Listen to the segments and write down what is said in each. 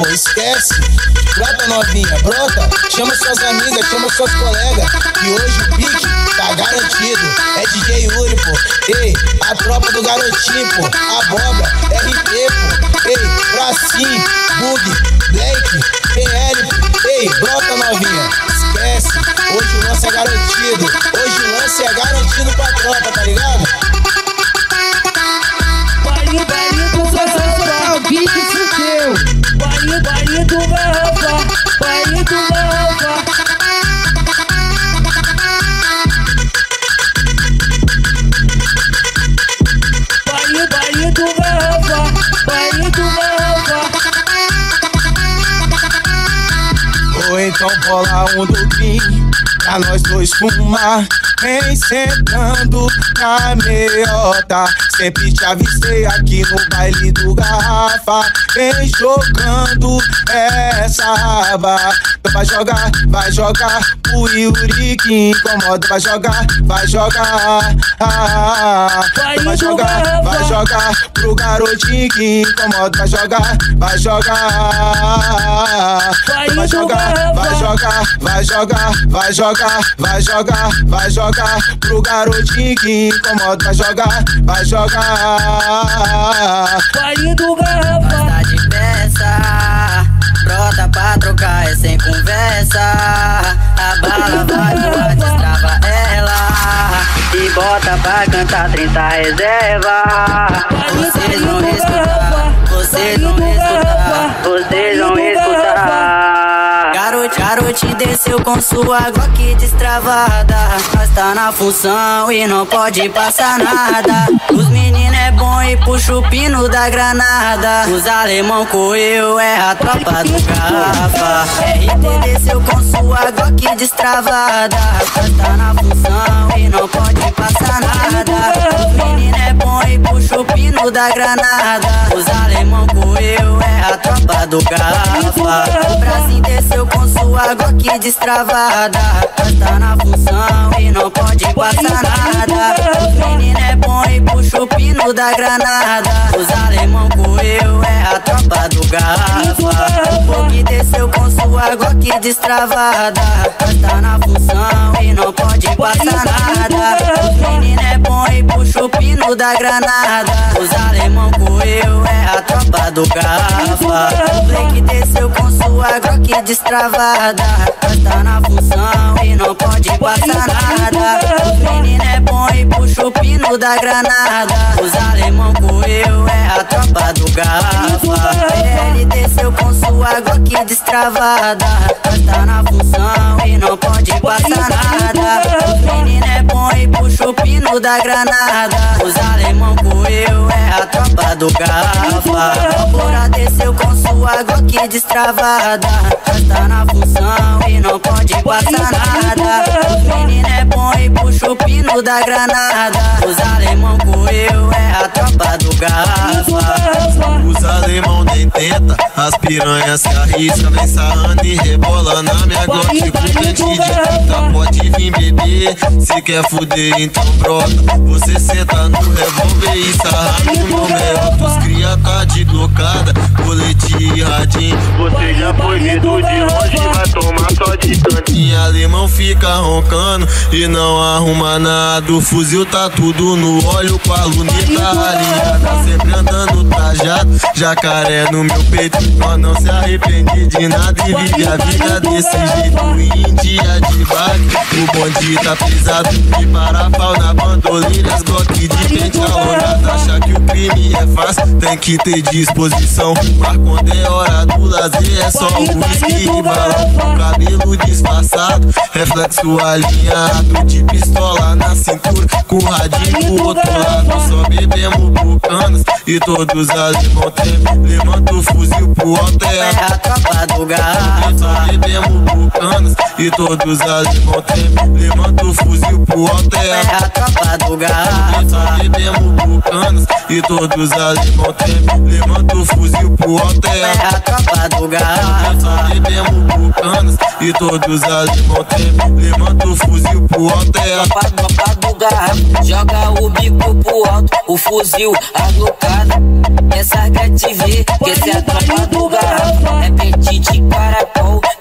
pô, esquece. Brota novinha, brota, chama suas amigas, chama suas colegas. E hoje o pique tá garantido. É DJ Yuri, pô. Ei, a tropa do garotinho, pô. Abóbora, RP, pô. Ei, Bracim, Bug, Blake, PL, pô. Ei, brota novinha, esquece. Hoje o lance é garantido. Hoje o lance é garantido pra tropa, tá ligado? Baile, baile então bola um do green Pra nós dois fumar. Vem sentando na meiota Sempre te avisei aqui no baile do garrafa. Vem jogando essa raba Tu vai jogar, vai jogar O Yuri que incomoda Vai jogar, vai jogar ah, Tu vai jogar, vai jogar. Pro garotinho que incomoda Vai jogar, vai jogar vai jogar, vai jogar, vai jogar, vai jogar, vai jogar, vai jogar pro garotinho que incomoda, vai jogar, vai jogar. Baile do garrafa. Gosta de peça, brota pra trocar, é sem conversa. A bala vai voar, destrava ela. E bota pra cantar 30 reserva. Vocês vão escutar, vocês vão escutar, desceu com sua Glock destravada. Nós tá na função e não pode passar nada. Os meninos é bom e puxa o pino da granada. Os alemão correu, é a tropa do garrafa. RT desceu com sua Glock destravada. Nós tá na função e não pode passar nada. Os meninos é bom e puxa o pino da granada. Os alemão correu, é a tropa do garrafa. O Brasil desceu com sua Glock destravada. Nós tá na função e não pode passar nada. Os meninos é bom e puxa o pino da granada. Os alemão correu, é a tropa do garrafa. O Bug desceu com sua Glock destravada. Nós tá na função e não pode passar nada. Os meninos é bom e puxa o pino da granada. Os alemão correu, é a tropa do garrafa. O Blake desceu com sua Glock destravada. Tá na função e não pode passar nada. Os meninos é bom e puxa o pino da granada. Os alemão correu, é a tropa do garrafa. Ele desceu com sua Glock destravada. Tá na função e não pode passar nada. Os meninos é bom e puxa o pino da granada. Os alemão correu, é a tropa do garrafa. Bora desceu com sua Glock destravada. Tá na função e não pode passar nada. Os meninos é bom e puxa o pino da granada. Os alemão correu, é a tropa do garrafa. Os alemão nem tenta, as piranhas se arrisca, vem sarrando e rebola na minha glock com pente de tinta. Pode vir beber, se quer fuder, então brota. Você senta no revólver e sarra no número. Os cria tá de glocada, colete e radinho. Você já foi vindo de longe, vai tomar só de cantinho. Alemão fica roncando e não arruma nada. O fuzil tá tudo no óleo com a luneta alinhada. Sempre andando trajado, jacaré no meu peito. Nós não se arrepende de nada e vive a vida desse jeito. Em dia de baile, o bonde pesado. E para pau na bandolina, glock de pente a onda. Acha que o crime é fácil, tem que ter disposição. Mas quando é hora do lazer, é só whisky e balão. Com cabelo disfarçado, reflexo alinhado. De pistola na cintura, com o radinho pro outro lado. Só bebemos bucanas e todos alemão tremem. Levanta o fuzil pro alto, é a tropa do só garrafa. bebemos bucanas e todos alemão tremem. Levanta o fuzil pro alto, é a tropa do garrafa. bebemos bucanas e todos alemão tremem. Levanta o fuzil pro alto, é a tropa do garrafa. bebemos bucanas e todos alemão tremem. Levanta o fuzil pro alto, é a Tropa, do garrafa. Joga o bico pro alto, o fuzil aglocado. Essa quer te ver, que essa é a tropa.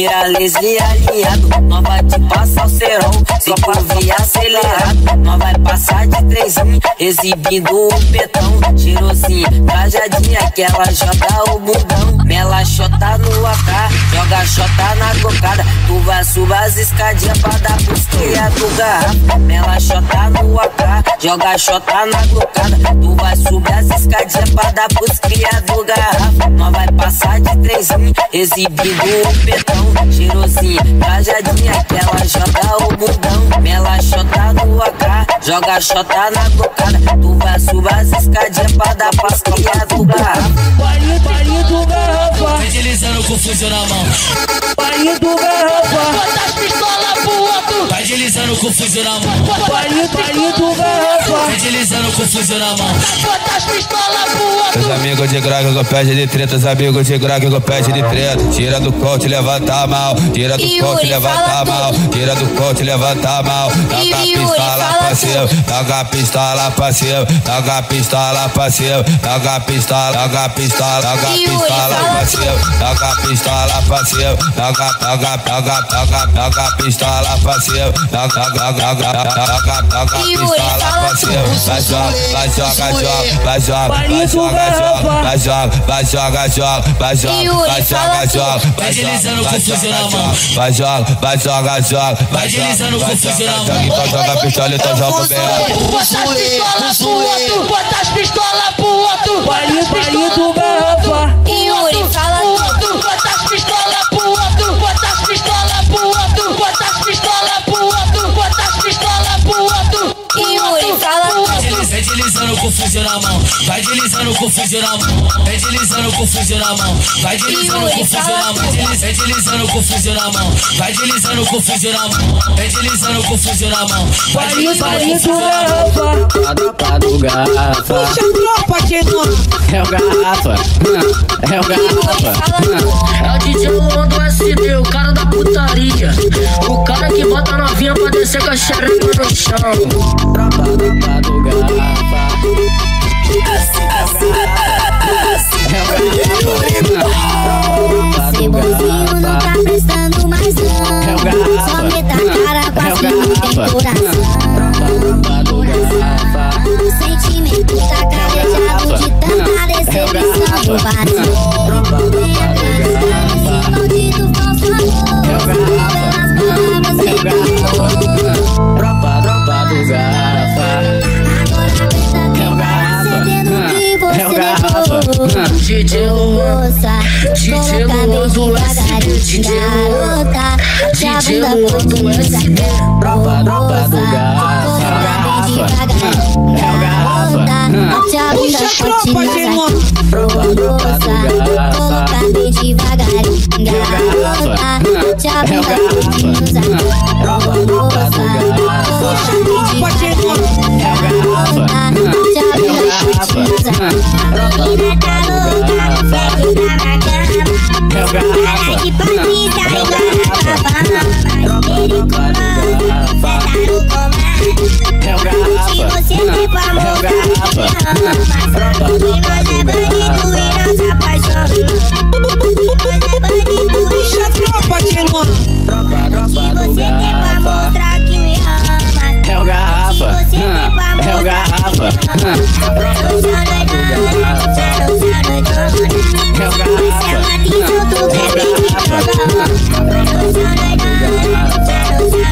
Mira laser alinhado, nós vai te passar o serão. Se tu vier acelerado, nós vai passar de trezinho, exibindo o petão. Cheirosinho, trajadinha que ela joga o bundão. Mela chota no AK, joga chota na cocada. Tu vai subir as escadinhas pra dar pros cria do garrafa. Mela chota no AK, joga chota na cocada. Tu vai subir as escadinhas pra dar pros cria do garrafa. Nós vai passar de trezinho, exibindo o petão. Cheirosinho, trajadinha que ela joga o bundão. Mela chota no AK, joga chota na cocada. Tu vai subir as escadinhas pra dar cria do garrafa. Baile, baile do garrafa. Deslizando com fuzil na mão. Baile do garrafa. Bota as pistolas pro outro. Vai deslizando com fuzil na mão. Baile, baile do garrafa. Vai deslizando com fuzil na mão. Bota as pistolas pro outro. Os amigos de grog com pede de treta, os amigos de grog com pede de treta. Tira do coach, levanta a mão. Tira do coach, levanta a mão. Tira do coach, levanta a mão. Toca a Yuri, pistola fala pra cima. Toca a pistola pra cima. A pistola pra cima. Toca a pistola, toca a pistola, toca a pistola pra cima. Toca a pistola pra cima. Toca, toca, toca, toca, toca a pistola pra cima. Toca, toca, toca, toca, toca a pistola pra cima. Vai joga, vai joga, joga, vai joga, vai joga, joga, vai joga, vai joga, joga, vai joga, vai joga, joga, Vai vai deslizando joga, com fuzil na mão. vai joga, vai joga, joga, Vai deslizando com fuzil na mão. joga, então joga a pistola, então joga o bem. Bota as pistolas pro outro. Bota as pistolas pro outro. Baile, baile do garrafa. Yuri, fala deslizando com fuzil na mão. Vai deslizando com fuzil na mão. Vai deslizando com fuzil na mão. Vai deslizando com fuzil na mão. Vai deslizando com fuzil na mão. Vai deslizando com fuzil na mão. Vai deslizando com fuzil na mão. Vai deslizando com do fuzil na mão. garrafa. A tropa do garrafa. É o garrafa. É o garrafa. É o DJ Luan do SD, o cara da putaria. O cara que bota novinha pra descer com a xereca no chão. DJ Luan. Moça, DJ garota. Tia DJ Luan do pode SD. Tropa, tropa do garrafa. Coloca bem devagarinho, É o garrafa. garota. Tia bunda pode Tropa, tropa do garrafa. Coloca bem devagarinho, garota. Tia É o bunda pode garrafa. Tropa, tropa do garrafa. Coloca bem devagarinho, É o garrafa. Tia É o bunda garrafa. pode Menina tá louca, sexo tá na cama. É o garrafa. Que precisa É o garrafa.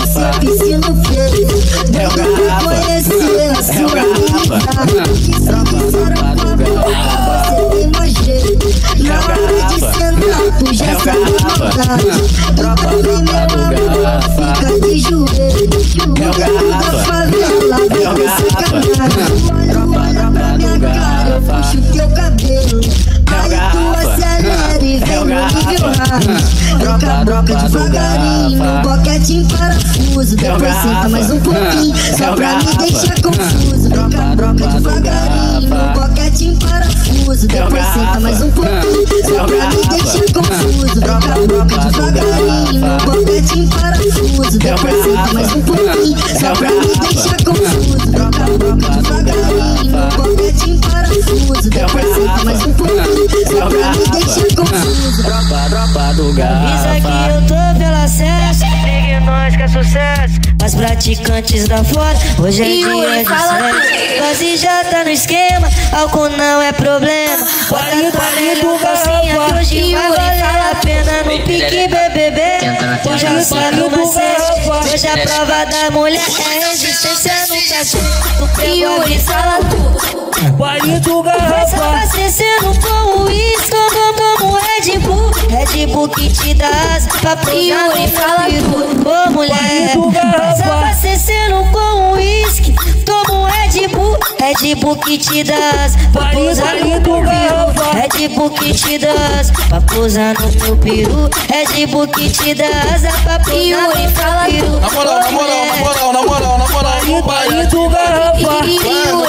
na sua piscina feia. Meu garrafa, conhecer a sua vida. Só passaram pra é você tem mais jeito. Na hora de sentar, tu já sabe mandar. Tropa do meu fica de joelho. o garrafa, da favela, meu garrafa. É tropa, tropa do garrafa. Puxa o teu cabelo. Aí tu acelera e vem me violar broca devagarinho, no boquete em parafuso. Depois senta mais um pouquinho, só pra me deixar confuso. Broca, broca devagarinho, no boquete em parafuso. Depois senta mais um pouquinho, só pra me deixar confuso. Broca, broca devagarinho, no boquete em parafuso. Depois senta mais um pouquinho, só pra me deixar confuso. Broca, broca devagarinho, no boquete em parafuso. Depois senta mais um pouquinho, só pra me deixar confuso. Tropa, tropa do garrafa. aqui eu tô pelo acesso, ligue nós que é sucesso. As praticantes da foda, hoje é dia de sexo. Quase já tá no esquema, álcool não é problema. Bota palha calcinha que hoje vai valer a pena no pique BBB. Tu já sabe o macete, hoje a prova da mulher é resistência no cachorro. Yuri fala tudo. Baile do Vai garrafa. abastecendo com uísque, como Red Bull Red Bull que te dá asa pra pousar no fala tudo. Ô mulher, vai abastecendo com uísque. Toma um Red Bull, Red Bull que te dá asa pra pousar no meu peru Red Bull que te dá asa pra pousar no meu peru. Red Bull que te dá asa pra pousar no meu peru. Na moral, na moral, na moral, na moral, na moral, Baile do garrafa.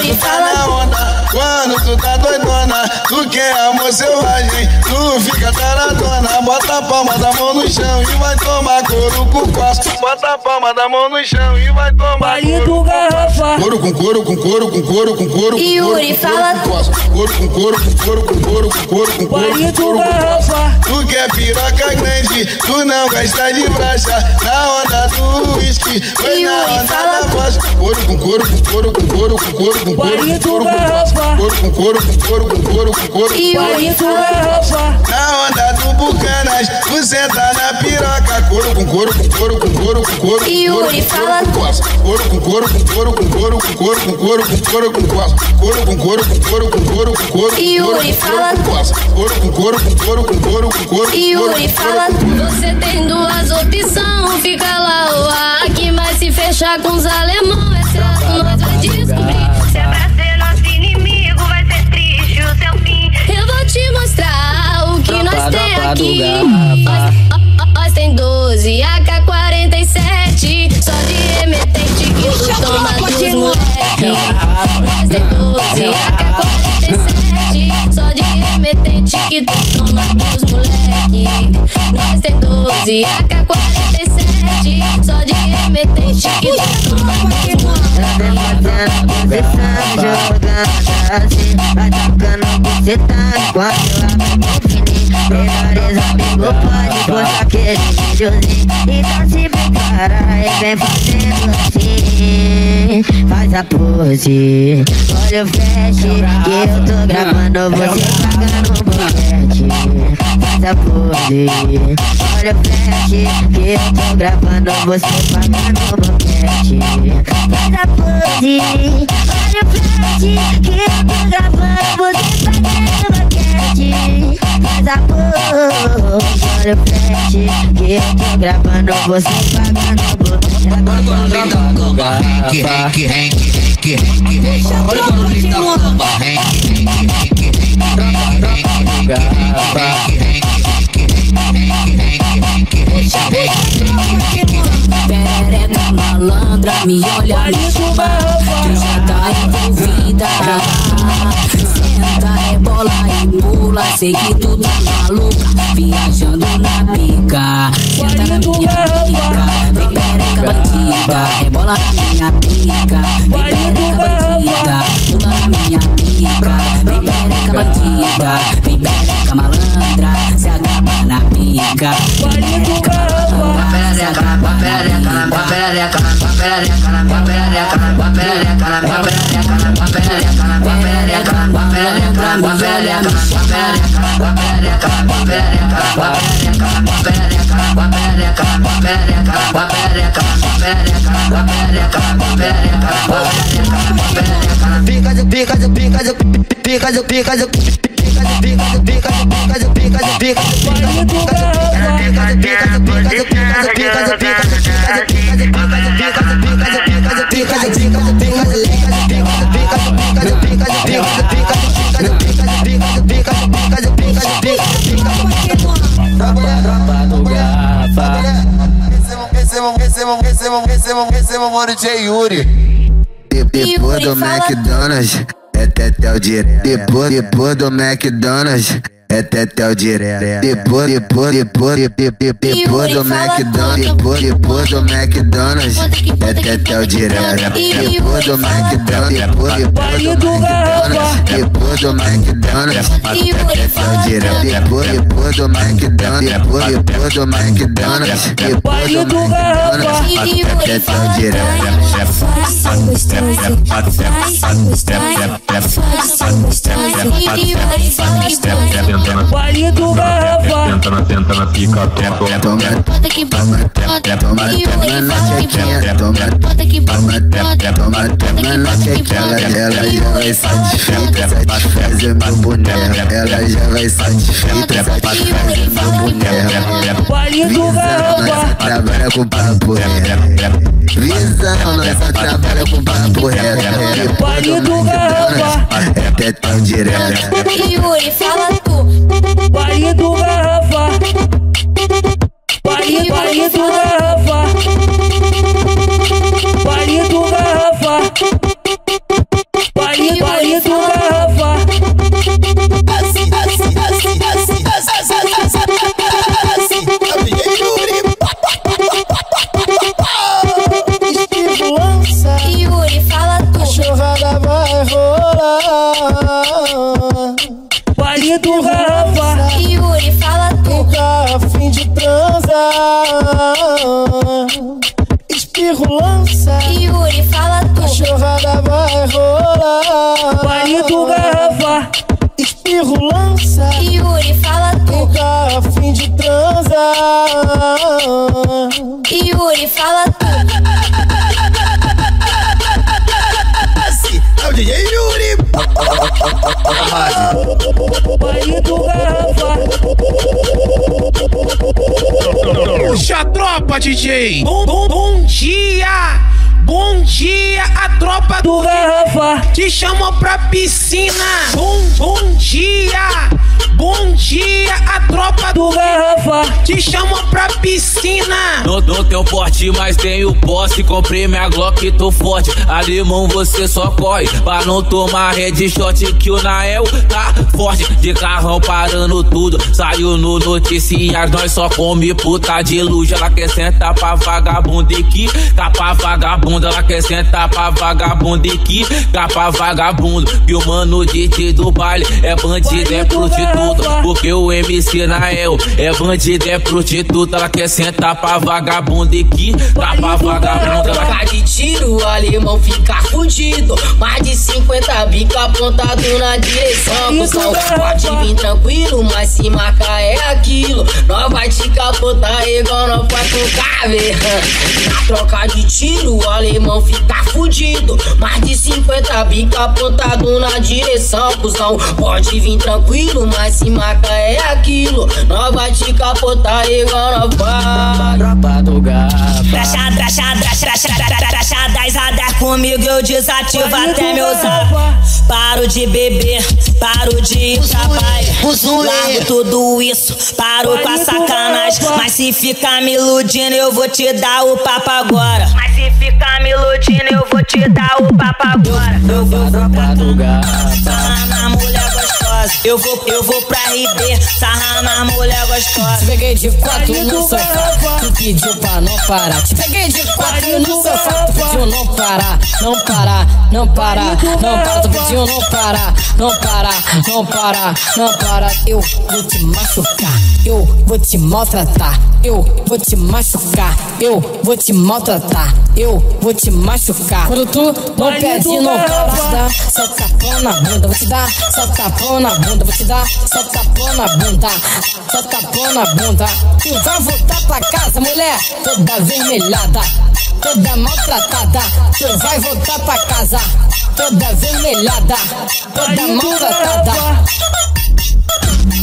Tu tá na onda, quando tu tá doidona, tu quer amor selvagem, tu fica taradona, bota a palma da mão no chão e vai tomar couro com costa. Bota a palma da mão no chão e vai tomar Baile couro do garrafa. Couro com couro, com couro, com couro, com couro, com Yuri, fala couro, com. Couro com couro, com couro, com couro, com couro, com couro, Baile com do couro, com costa. garrafa. Tu quer piroca grande, tu não gosta de braça Na onda do whisky, foi na onda da voz Couro com couro, com couro, com couro, com couro, com couro, Baile com do couro, com garrafa. Couro Couro com couro, com couro, com couro, com couro, com couro Baile do garrafa. Na onda do Bucanas, tu senta na piroca Couro com couro, com couro, com couro, com couro, com Yuri, couro, fala com couro, com couro, com couro, com couro, com couro, com couro, com couro, com couro Couro com couro, com couro, com couro, com couro, com Yuri, fala Couro com couro, com couro, com couro, com couro Yuri, fala Você tem duas opções, fica lá ou aqui, mas se fechar com os alemão, é certo, nós vai descobrir. Se é mostrar o que nós tem tropa do aqui. Nós, tem 12 AK-47, só de remetente que tu toma dos moleque. Nós tem 12 AK-47, só de remetente que tu toma dos moleque. Nós tem 12 AK-47, só de remetente que tu toma dos Anda fazendo posição, jogando chance Vai tocando buceta enquanto eu abro Melhores amigos pode postar aquele videozinho Então se prepara e vem fazendo assim Faz a pose, olha o flash Que eu tô gravando você pagando um boquete. Faz a pose, olha o flash Que eu tô gravando você pagando um boquete. Faz a pose, olha o flash Que eu tô gravando da Olha o frente que eu tô gravando Você paga no bloco Henk, Henk, Henk, Henk, Henk Deixa o bloco de novo Henk, Henk, Henk, Henk Deixa Perereca malandra, me olha no que já tá envolvida. Senta, rebola e pula, sei que tu tá maluca, viajando na pica. Senta na minha pica, vem perereca bandida, rebola na minha pica. Vem perereca bandida, pula na minha pica. Vem perereca bandida, vem perereca malandra, se agarra na pica. Marido da Rosane DJ Yuri. Depois do McDonald's, é Tetel direto. Depois, depois do McDonald's. É Tetel direto. Depois, depois, depois, depois, depois do McDonald's. Depois, depois do McDonald's. É Tetel direto. Depois do McDonald's. Depois, depois do McDonald's. Depois do McDonald's. É Tetel direto. Depois, depois do McDonald's. Depois, depois do McDonald's. Depois do McDonald's. É Tetel direto. Baile do garrafa. Tenta na, tenta na pica, toma. Toma, toma, toma, toma na tchequinha, toma, toma, toma, toma na tchequinha. Ela já vai satisfeita, satisfazer meu boneco. Ela já vai satisfeita, satisfazer meu boneco. Baile do garrafa. Trabalha com papo reto. Visão, nós trabalha com papo reto. Baile do garrafa. É tetão direto. Yuri, fala tu. Baile do garrafa. Baile, baile do garrafa. Baile do garrafa. Baile do garrafa. Puxa a tropa, DJ! Bom, bom, bom dia! Bom dia, a tropa Do garrafa. te chamou pra piscina! Bom, bom dia! Bom dia, a tropa Do garrafa. te chamou pra piscina! Não dou teu porte, mas tenho posse. Comprei minha Glock, tô forte. Alemão, você só corre. Pra não tomar headshot, que o Nael tá forte. De carrão parando tudo. Saiu no noticiário, nós só come puta de luz. Ela quer sentar pra vagabundo aqui. Tá pra vagabundo, ela quer sentar pra vagabundo aqui. Tá pra vagabundo. E o mano DJ do baile é bandido, é prostituta. Porque o MC Nael é bandido, é prostituta. Ela quer sentar pra vagabundo aqui. Tá pra vagabundo, ela Troca de tiro, o alemão fica fudido. Mais de 50 bica apontado na direção. Cusão, pode vir tranquilo, mas se marcar é aquilo. Nós vai te capotar igual nós faz com cave. Na troca de tiro, o alemão fica fudido. Mais de 50 bica apontado na direção. Cusão, pode vir tranquilo, mas se marcar é aquilo. Nós vai te capotar igual nós faz. Tropa do garrafa. Tracha, tracha, tracha, tracha, tracha 10 a 10 comigo eu desativo até meu zap. Paro de beber, paro de ir pra baile Largo tudo isso, paro com a sacanagem. Mas se ficar me iludindo eu vou te dar o papo agora. Mas se ficar me iludindo eu vou te dar o papo agora. Eu vou Tropa do sarrar na mulher gostosa. Eu vou, eu vou pra RB, sarrar na mulher gostosa. Te peguei de quatro no sofá, tu pediu pra não parar. Te peguei de quatro no sofá, tu pediu não parar, não parar, não parar, não parar. Tu pediu não parar, não parar, não parar, não parar. Eu vou te machucar, eu vou te maltratar, eu vou te machucar, eu vou te maltratar, eu vou te machucar. Quando tu não pede, não para, te dar só tapão na bunda, vou te dar. Só tapão na bunda, vou te dar só tapão na bunda, só tapão na bunda. Tu vai voltar pra casa, mulher, toda vermelhada, toda maltratada. Tu vai voltar pra casa, toda vermelhada, toda maltratada.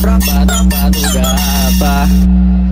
Tropa madrugada.